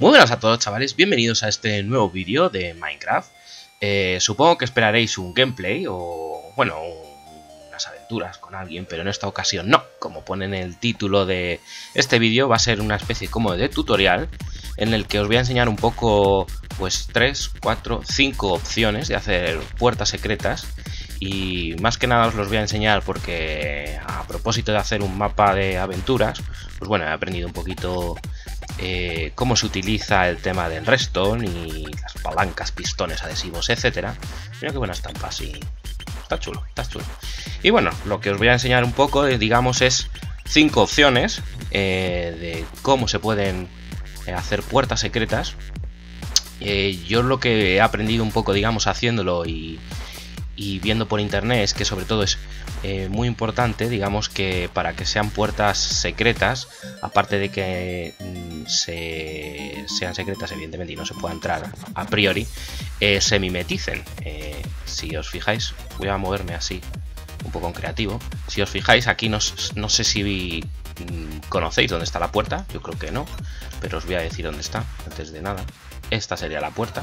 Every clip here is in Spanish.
Muy buenas a todos chavales, bienvenidos a este nuevo vídeo de Minecraft. Eh, supongo que esperaréis un gameplay o, bueno, unas aventuras con alguien, pero en esta ocasión no. Como pone en el título de este vídeo, va a ser una especie como de tutorial en el que os voy a enseñar un poco, pues 3, 4, 5 opciones de hacer puertas secretas. Y más que nada os los voy a enseñar porque a propósito de hacer un mapa de aventuras, pues bueno, he aprendido un poquito eh, cómo se utiliza el tema del redstone y las palancas, pistones, adhesivos, etcétera. Mira qué buena estampa, sí. Está chulo, está chulo. Y bueno, lo que os voy a enseñar un poco, eh, digamos, es cinco opciones eh, de cómo se pueden hacer puertas secretas. yo lo que he aprendido un poco, digamos, haciéndolo y, y viendo por internet es que sobre todo es eh, muy importante, digamos que para que sean puertas secretas, aparte de que mm, sean secretas evidentemente y no se pueda entrar a priori, eh, se mimeticen. Eh, si os fijáis, voy a moverme así, un poco en creativo. Si os fijáis, aquí no, no sé si mm, conocéis dónde está la puerta, yo creo que no, pero os voy a decir dónde está, antes de nada. Esta sería la puerta,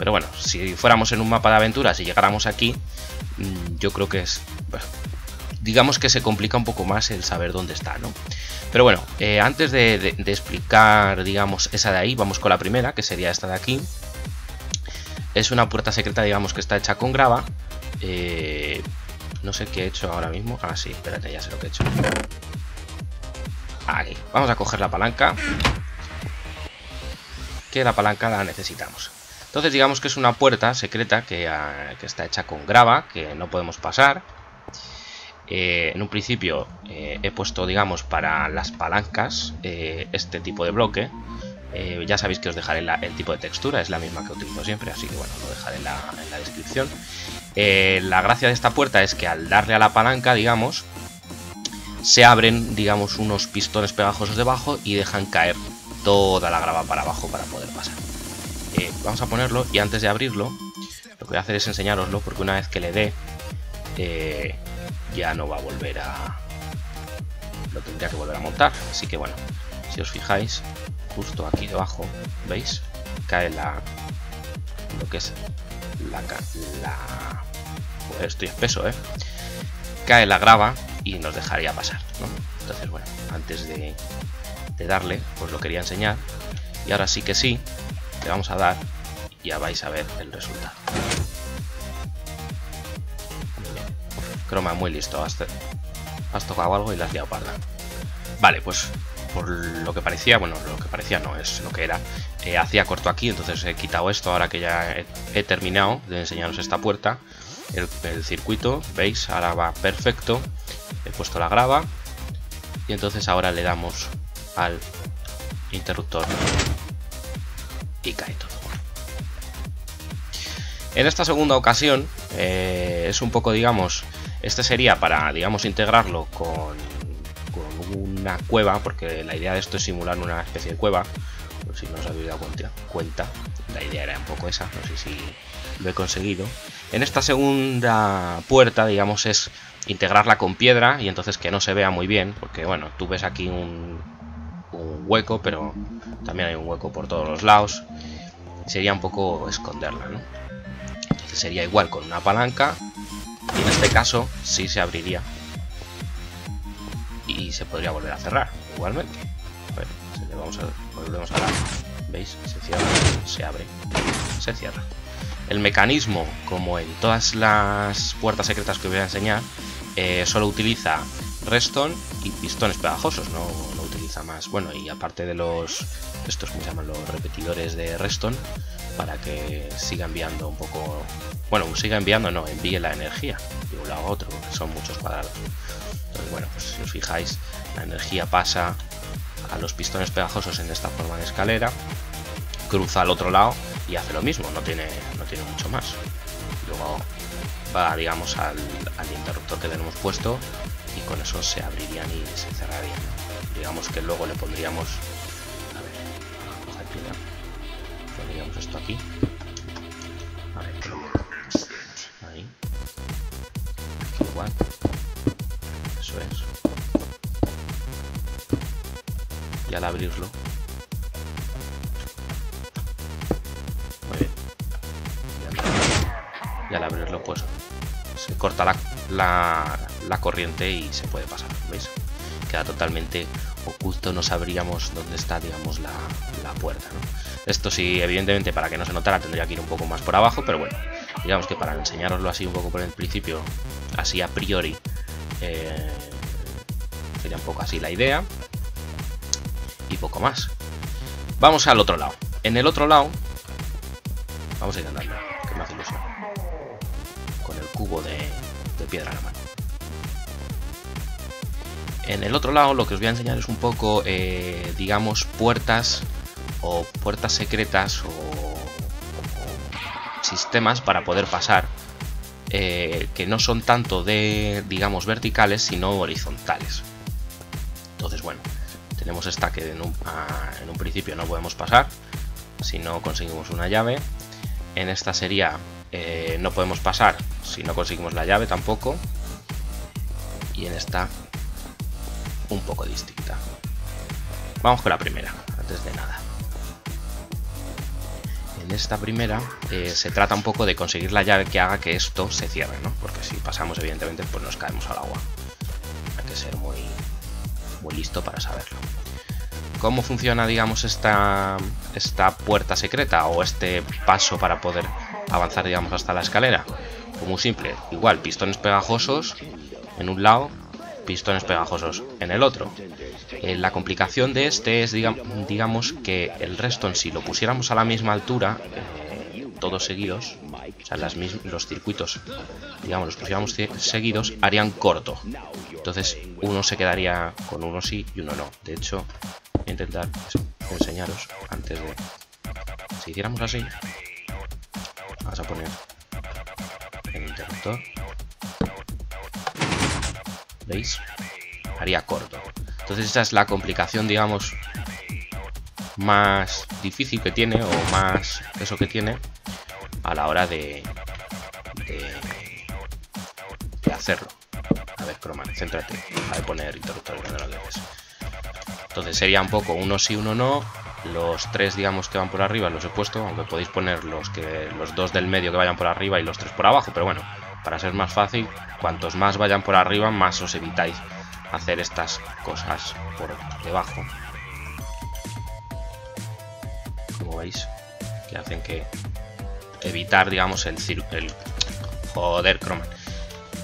pero bueno, si fuéramos en un mapa de aventuras y llegáramos aquí, mm, yo creo que es... digamos que se complica un poco más el saber dónde está, ¿no? Pero bueno, eh, antes de, explicar, digamos, esa de ahí, vamos con la primera, que sería esta de aquí. Es una puerta secreta, digamos, que está hecha con grava. Eh, no sé qué he hecho ahora mismo. Ah, sí, espérate, ya sé lo que he hecho. Aquí. Vamos a coger la palanca. Que la palanca la necesitamos. Entonces digamos que es una puerta secreta que, ah, está hecha con grava, que no podemos pasar. Eh, en un principio eh, he puesto, digamos, para las palancas eh, este tipo de bloque. ya sabéis que os dejaré el tipo de textura, es la misma que utilizo siempre, así que bueno, lo dejaré en la, en la descripción. la gracia de esta puerta es que al darle a la palanca, digamos, se abren, digamos, unos pistones pegajosos debajo y dejan caer toda la grava para abajo para poder pasar. Vamos a ponerlo y antes de abrirlo lo que voy a hacer es enseñaroslo porque una vez que le dé eh, ya no va a volver a lo tendría que volver a montar. Así que bueno si os fijáis justo aquí debajo veis cae la lo que es la, estoy espeso eh cae la grava y nos dejaría pasar entonces bueno antes de, de darle os lo quería enseñar. Y ahora sí que sí le vamos a dar y ya vais a ver el resultado. Croma, muy listo. Has, tocado algo y la has liado parda. Vale, pues por lo que parecía, bueno, lo que parecía no es lo que era. Eh, hacía corto aquí, entonces he quitado esto ahora que ya he, terminado de enseñaros esta puerta. El, circuito, veis, ahora va perfecto. He puesto la grava y entonces ahora le damos al interruptor y cae todo. En esta segunda ocasión eh, es un poco, digamos, este sería para, digamos, integrarlo con, una cueva, porque la idea de esto es simular una especie de cueva, por si no os habéis dado cuenta, la idea era un poco esa, no sé si lo he conseguido. En esta segunda puerta, digamos, es integrarla con piedra y entonces que no se vea muy bien, porque bueno, tú ves aquí un hueco, pero también hay un hueco por todos los lados. Sería un poco esconderla, ¿no? Entonces sería igual con una palanca. Y en este caso sí se abriría. Y se podría volver a cerrar, igualmente. Le vamos a, volvemos a dar. ¿Veis? Se cierra, se abre, se cierra. El mecanismo, como en todas las puertas secretas que os voy a enseñar, eh, solo utiliza redstone y pistones pegajosos, no, más. Bueno, y aparte de los, estos que se llaman los repetidores de redstone, para que siga enviando un poco, bueno, siga enviando, no, envíe la energía de un lado a otro, porque son muchos cuadrados. Entonces, bueno, pues si os fijáis, la energía pasa a los pistones pegajosos en esta forma de escalera, cruza al otro lado y hace lo mismo, no tiene, no tiene mucho más. Luego va, digamos, al, al interruptor que tenemos puesto y con eso se abrirían y se cerrarían digamos que luego le pondríamos a ver vamos aquí ya pondríamos esto aquí. A ver ahí. Igual. Eso es. Y al abrirlo. Muy bien. Y al abrirlo pues se corta la, la, la corriente y se puede pasar, ¿veis? Queda totalmente oculto, no sabríamos dónde está, digamos, la, la puerta, Esto sí, evidentemente, para que no se notara tendría que ir un poco más por abajo, pero bueno, digamos que para enseñaroslo así un poco por el principio, así a priori, eh, sería un poco así la idea. Y poco más. Vamos al otro lado. En el otro lado, vamos a ir andando, que me hace. Con el cubo de, piedra en mano. En el otro lado lo que os voy a enseñar es un poco, eh, digamos, puertas o puertas secretas o sistemas para poder pasar eh, que no son tanto de, digamos, verticales, sino horizontales. Entonces, bueno, tenemos esta que en un, un principio no podemos pasar si no conseguimos una llave. En esta sería eh, no podemos pasar si no conseguimos la llave tampoco. Y en esta un poco distinta. Vamos con la primera, antes de nada esta primera eh, se trata un poco de conseguir la llave que haga que esto se cierre, ¿no? Porque si pasamos, evidentemente, pues nos caemos al agua. Hay que ser muy, muy listo para saberlo. ¿Cómo funciona, digamos, esta, esta puerta secreta o este paso para poder avanzar, digamos, hasta la escalera? Pues muy simple. Igual, pistones pegajosos en un lado, pistones pegajosos en el otro. Eh, la complicación de este es, digamos, que el resto en sí lo pusiéramos a la misma altura, eh, todos seguidos, o sea, las los circuitos, digamos, los pusiéramos seguidos, harían corto. Entonces, uno se quedaría con uno sí y uno no. De hecho, voy a intentar enseñaros antes de... Si hiciéramos así, vamos a poner el interruptor. ¿Veis? Haría corto. Entonces esa es la complicación, digamos, más difícil que tiene o más eso que tiene a la hora de, hacerlo. A ver, Croman, céntrate. A poner interruptores de las Entonces sería un poco uno sí, uno no. Los tres, digamos, que van por arriba los he puesto, aunque podéis poner los, que, los dos del medio que vayan por arriba y los tres por abajo, pero bueno, para ser más fácil, cuantos más vayan por arriba, más os evitáis hacer estas cosas por debajo. Como veis, que hacen que evitar, digamos, el, el joder, croma.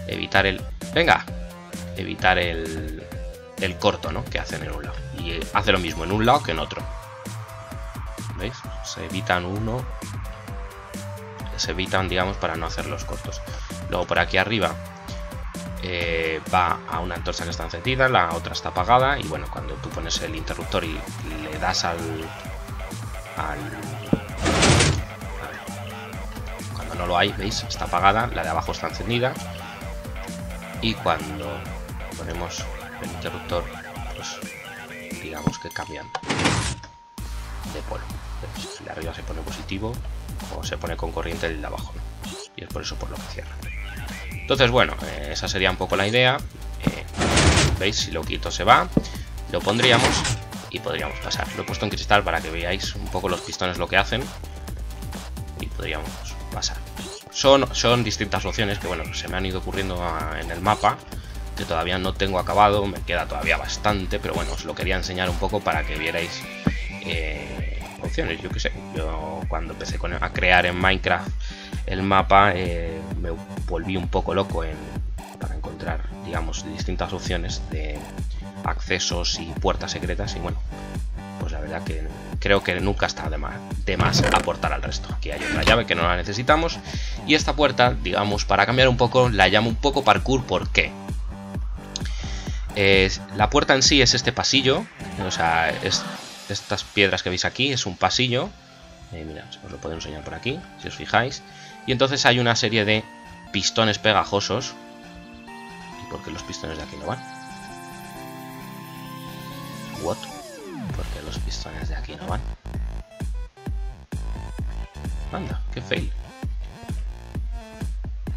Evitar el... Venga, evitar el, el corto, ¿no? Que hacen en un lado. Y hace lo mismo en un lado que en otro. ¿Veis? Se evitan uno. Se evitan, digamos, para no hacer los cortos. Luego por aquí arriba eh, va a una antorcha que está encendida, la otra está apagada y bueno, cuando tú pones el interruptor y le das al... cuando no lo hay, ¿veis? Está apagada, la de abajo está encendida y cuando ponemos el interruptor, pues digamos que cambian de polo. El de arriba se pone positivo o se pone con corriente el de abajo, y es por eso por lo que cierra. Entonces, bueno, eh, esa sería un poco la idea. Eh, ¿Veis? Si lo quito se va. Lo pondríamos y podríamos pasar. Lo he puesto en cristal para que veáis un poco los pistones lo que hacen. Y podríamos pasar. Son, son distintas opciones que, bueno, se me han ido ocurriendo en el mapa. Que todavía no tengo acabado. Me queda todavía bastante. Pero bueno, os lo quería enseñar un poco para que vierais... Eh, opciones, yo que sé. Yo cuando empecé a crear en Minecraft el mapa eh, me volví un poco loco en, para encontrar, digamos, distintas opciones de accesos y puertas secretas y bueno, pues la verdad que creo que nunca está de más, de más aportar al resto. Aquí hay otra llave que no la necesitamos y esta puerta, digamos, para cambiar un poco, la llamo un poco parkour, ¿por qué? la puerta en sí es este pasillo, o sea, es, estas piedras que veis aquí es un pasillo, eh, mira, os lo puedo enseñar por aquí, si os fijáis, y entonces hay una serie de pistones pegajosos. ¿Y por qué los pistones de aquí no van? ¿What? ¿Por qué los pistones de aquí no van? Anda, qué fail.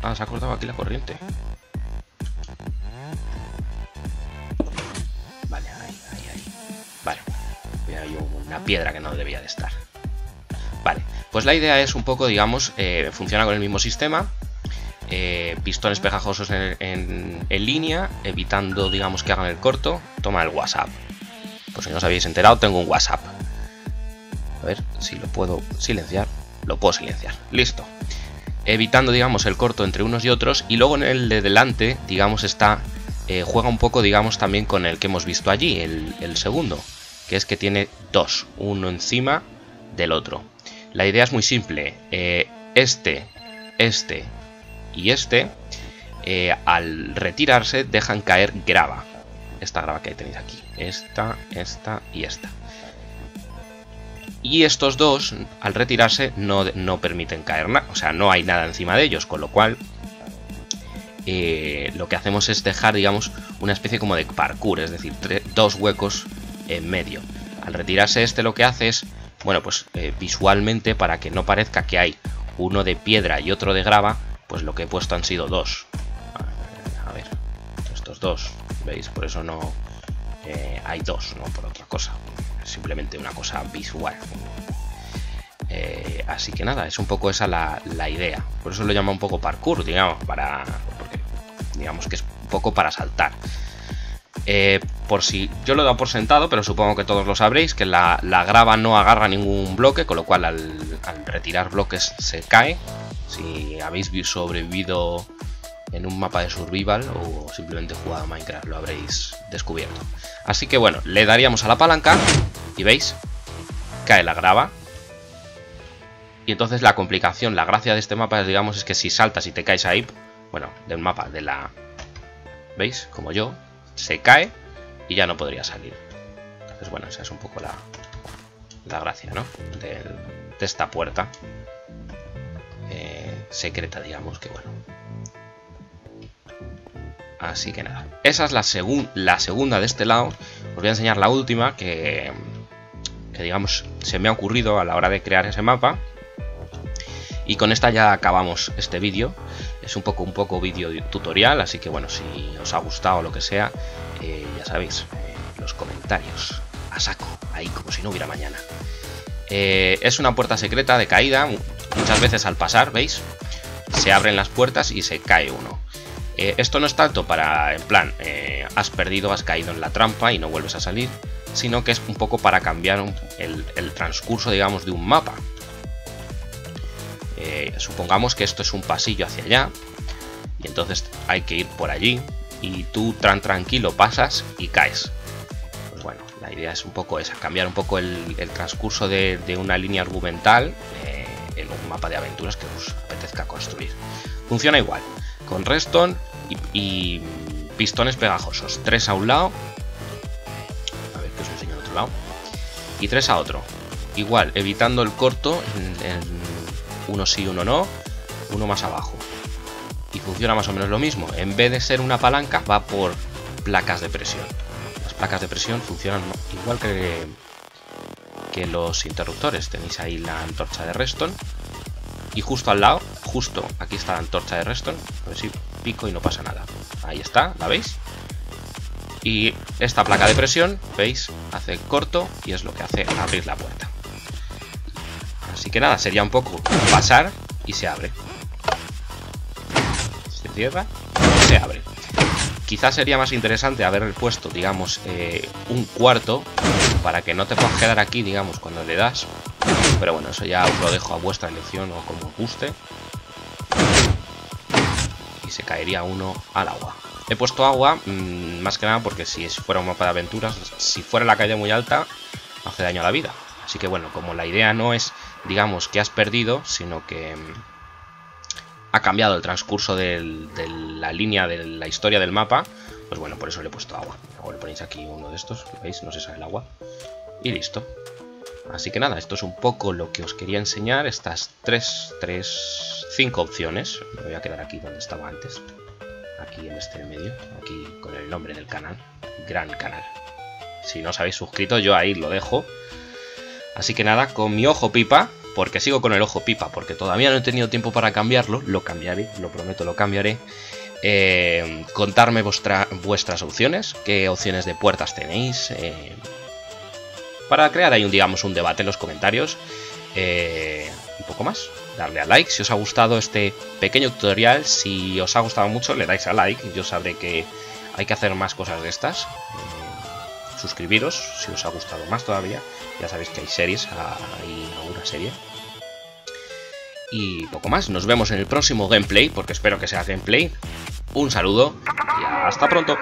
Ah, se ha cortado aquí la corriente. Vale, ahí, ahí, ahí. Vale. Una piedra que no debía de estar. Vale, pues la idea es un poco, digamos, eh, funciona con el mismo sistema. eh, pistones pegajosos en, línea, evitando, digamos, que hagan el corto. Toma el WhatsApp. Pues si no os habéis enterado, tengo un WhatsApp. A ver si lo puedo silenciar. Lo puedo silenciar. Listo. Evitando, digamos, el corto entre unos y otros. Y luego en el de delante, digamos, está... Eh, juega un poco, digamos, también con el que hemos visto allí, el, segundo. Que es que tiene dos. Uno encima del otro. La idea es muy simple. Eh, este, este y este, eh, al retirarse, dejan caer grava. Esta grava que tenéis aquí. Esta, esta y esta. Y estos dos, al retirarse, no, no permiten caer nada. O sea, no hay nada encima de ellos, con lo cual eh, lo que hacemos es dejar, digamos, una especie como de parkour, es decir, dos huecos en medio. Al retirarse este lo que hace es, bueno, pues eh, visualmente, para que no parezca que hay uno de piedra y otro de grava, pues lo que he puesto han sido dos. A ver, estos dos, ¿veis? Por eso no eh, hay dos, no por otra cosa. Simplemente una cosa visual. Eh, así que nada, es un poco esa la, idea. Por eso lo llama un poco parkour, digamos, para. Porque, digamos que es un poco para saltar. Eh, por si yo lo he dado por sentado, pero supongo que todos lo sabréis, que la, grava no agarra ningún bloque, con lo cual al, retirar bloques se cae. Si habéis sobrevivido en un mapa de survival o simplemente jugado Minecraft lo habréis descubierto. Así que bueno, le daríamos a la palanca y veis, cae la grava. Y entonces la complicación, la gracia de este mapa, digamos, es que si saltas y te caes ahí, bueno, del mapa, de la... ¿Veis? Como yo, se cae y ya no podría salir. Entonces, bueno, esa es un poco la, la gracia, ¿no? De, esta puerta eh, secreta, digamos, que bueno. Así que nada, esa es la, la segunda de este lado. Os voy a enseñar la última que, que, digamos, se me ha ocurrido a la hora de crear ese mapa. Y con esta ya acabamos este vídeo. Es un poco un poco vídeo tutorial, así que bueno, si os ha gustado lo que sea, eh, ya sabéis, eh, los comentarios a saco, ahí como si no hubiera mañana. Eh, es una puerta secreta de caída, muchas veces al pasar, ¿veis? Se abren las puertas y se cae uno. esto no es tanto para, en plan, has perdido, has caído en la trampa y no vuelves a salir, sino que es un poco para cambiar el transcurso, digamos, de un mapa. Eh, supongamos que esto es un pasillo hacia allá y entonces hay que ir por allí y tú tan tranquilo pasas y caes. Pues bueno, la idea es un poco esa, cambiar un poco el, transcurso de, una línea argumental eh, en un mapa de aventuras que os apetezca construir. Funciona igual, con redstone y, pistones pegajosos, tres a un lado, a ver que os enseño al otro lado, y tres a otro. Igual, evitando el corto en uno sí, uno no, uno más abajo. Y funciona más o menos lo mismo. En vez de ser una palanca, va por placas de presión. Las placas de presión funcionan igual que, que los interruptores. Tenéis ahí la antorcha de Reston. Y justo al lado, justo aquí está la antorcha de Reston. A ver si pico y no pasa nada. Ahí está, ¿la veis? Y esta placa de presión, ¿veis? Hace corto y es lo que hace abrir la puerta. Así que nada, sería un poco pasar y se abre. Se cierra se abre. Quizás sería más interesante haber puesto, digamos, eh, un cuarto para que no te puedas quedar aquí, digamos, cuando le das. Pero bueno, eso ya os lo dejo a vuestra elección o como os guste. Y se caería uno al agua. He puesto agua, mm, más que nada porque si fuera un mapa de aventuras, si fuera la calle muy alta, hace daño a la vida. Así que bueno, como la idea no es digamos, que has perdido, sino que mm, ha cambiado el transcurso de la línea de la historia del mapa, pues bueno, por eso le he puesto agua. Luego le ponéis aquí uno de estos, ¿veis? No se sale el agua. Y listo. Así que nada, esto es un poco lo que os quería enseñar, estas tres, tres, cinco opciones. Me voy a quedar aquí donde estaba antes, aquí en este medio, aquí con el nombre del canal, gran canal. Si no os habéis suscrito, yo ahí lo dejo Así que nada, con mi ojo pipa, porque sigo con el ojo pipa, porque todavía no he tenido tiempo para cambiarlo, lo cambiaré, lo prometo, lo cambiaré. Eh, contarme vuestras opciones, qué opciones de puertas tenéis, eh, para crear ahí un, digamos, un debate en los comentarios. Eh, un poco más. Darle a like si os ha gustado este pequeño tutorial. Si os ha gustado mucho, le dais a like. Yo sabré que hay que hacer más cosas de estas. Suscribiros si os ha gustado más todavía. Ya sabéis que hay series, hay alguna serie. Y poco más. Nos vemos en el próximo gameplay, porque espero que sea gameplay. Un saludo y hasta pronto.